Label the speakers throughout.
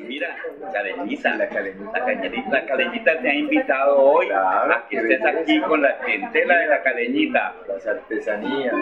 Speaker 1: Mira, Cadeñita,
Speaker 2: La cadenita.
Speaker 1: la cañerita, la cadeñita te ha invitado hoy
Speaker 2: Claro,
Speaker 1: a que estés aquí con la clientela de la cadeñita.
Speaker 2: Las artesanías.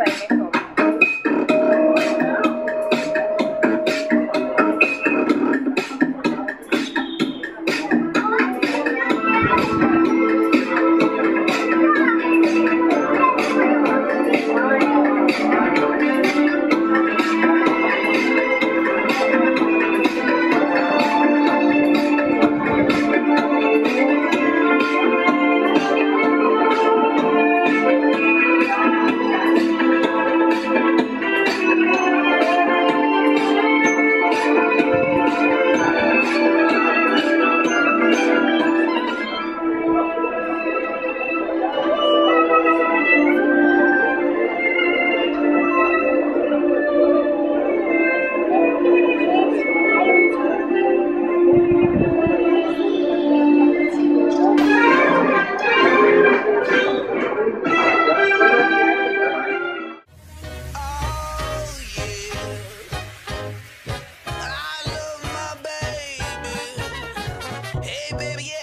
Speaker 3: Bye. Hey baby, yeah,